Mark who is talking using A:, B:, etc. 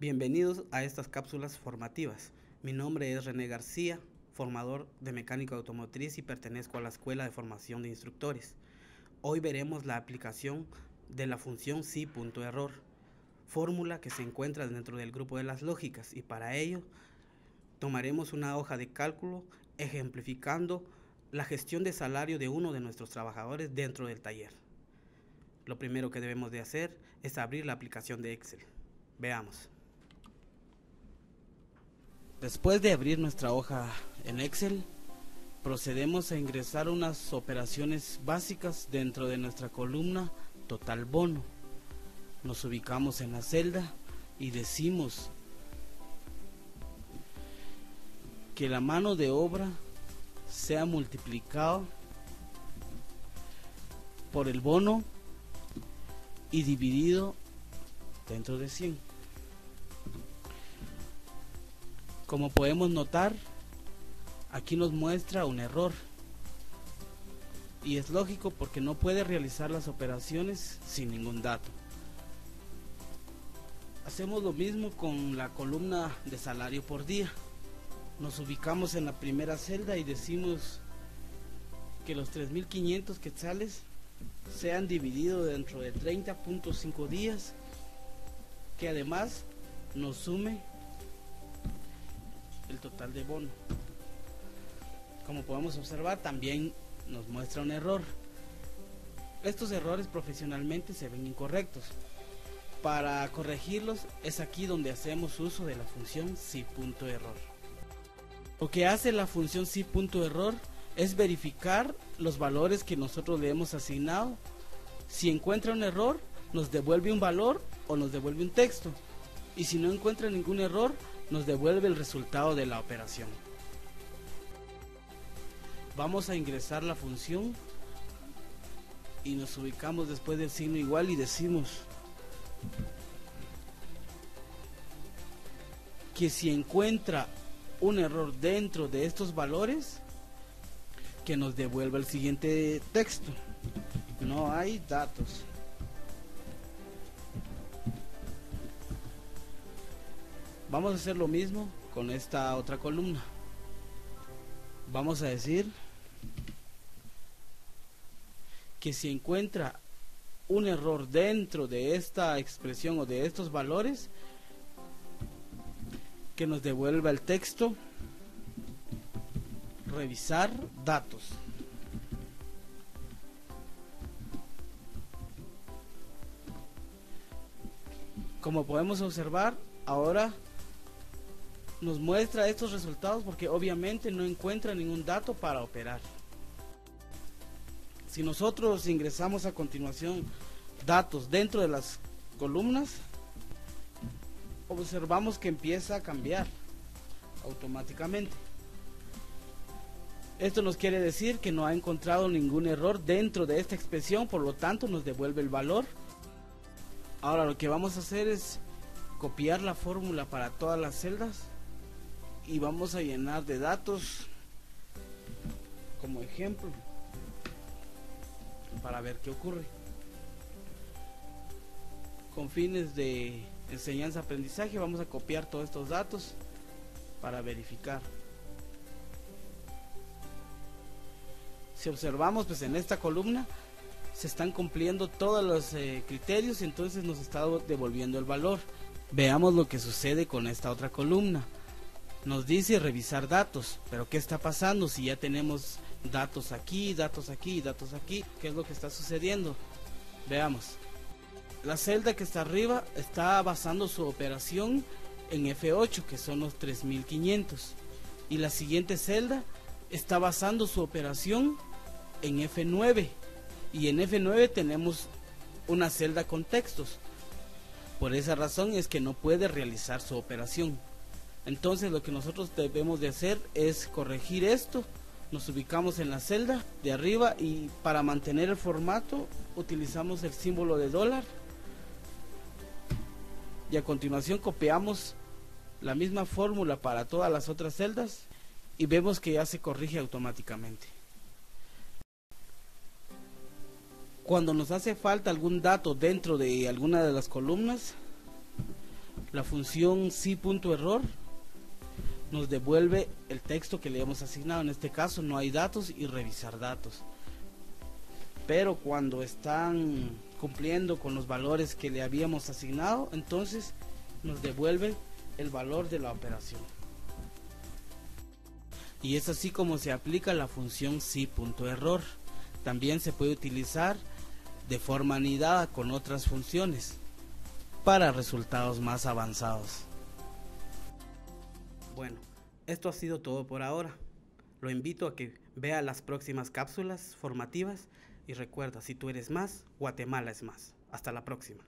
A: Bienvenidos a estas cápsulas formativas. Mi nombre es René García, formador de mecánico automotriz y pertenezco a la Escuela de Formación de Instructores. Hoy veremos la aplicación de la función sí.error, fórmula que se encuentra dentro del grupo de las lógicas y para ello tomaremos una hoja de cálculo ejemplificando la gestión de salario de uno de nuestros trabajadores dentro del taller. Lo primero que debemos de hacer es abrir la aplicación de Excel. Veamos. Después de abrir nuestra hoja en Excel, procedemos a ingresar unas operaciones básicas dentro de nuestra columna total bono. Nos ubicamos en la celda y decimos que la mano de obra sea multiplicado por el bono y dividido dentro de 100. Como podemos notar, aquí nos muestra un error. Y es lógico porque no puede realizar las operaciones sin ningún dato. Hacemos lo mismo con la columna de salario por día. Nos ubicamos en la primera celda y decimos que los 3.500 quetzales sean divididos dentro de 30.5 días, que además nos sume de bono. Como podemos observar, también nos muestra un error. Estos errores profesionalmente se ven incorrectos. Para corregirlos es aquí donde hacemos uso de la función si.error. Lo que hace la función si.error es verificar los valores que nosotros le hemos asignado. Si encuentra un error, nos devuelve un valor o nos devuelve un texto. Y si no encuentra ningún error, nos devuelve el resultado de la operación. Vamos a ingresar la función y nos ubicamos después del signo igual y decimos que si encuentra un error dentro de estos valores, que nos devuelva el siguiente texto. No hay datos. Vamos a hacer lo mismo con esta otra columna. Vamos a decir que si encuentra un error dentro de esta expresión o de estos valores, que nos devuelva el texto, revisar datos. Como podemos observar, ahora nos muestra estos resultados porque obviamente no encuentra ningún dato para operar. Si nosotros ingresamos a continuación datos dentro de las columnas, observamos que empieza a cambiar automáticamente. Esto nos quiere decir que no ha encontrado ningún error dentro de esta expresión, por lo tanto nos devuelve el valor. Ahora lo que vamos a hacer es copiar la fórmula para todas las celdas y vamos a llenar de datos como ejemplo para ver qué ocurre. Con fines de enseñanza aprendizaje vamos a copiar todos estos datos para verificar. Si observamos pues en esta columna se están cumpliendo todos los eh, criterios entonces nos está devolviendo el valor. Veamos lo que sucede con esta otra columna nos dice revisar datos, pero ¿qué está pasando si ya tenemos datos aquí, datos aquí, datos aquí? ¿Qué es lo que está sucediendo? Veamos. La celda que está arriba está basando su operación en F8, que son los 3500. Y la siguiente celda está basando su operación en F9. Y en F9 tenemos una celda con textos. Por esa razón es que no puede realizar su operación. Entonces lo que nosotros debemos de hacer es corregir esto. Nos ubicamos en la celda de arriba y para mantener el formato utilizamos el símbolo de dólar. Y a continuación copiamos la misma fórmula para todas las otras celdas y vemos que ya se corrige automáticamente. Cuando nos hace falta algún dato dentro de alguna de las columnas, La función si.error nos devuelve el texto que le hemos asignado. En este caso no hay datos y revisar datos. Pero cuando están cumpliendo con los valores que le habíamos asignado, entonces nos devuelve el valor de la operación. Y es así como se aplica la función si.error. También se puede utilizar de forma anidada con otras funciones para resultados más avanzados. Bueno, esto ha sido todo por ahora. Lo invito a que vea las próximas cápsulas formativas y recuerda, si tú eres más, Guatemala es más. Hasta la próxima.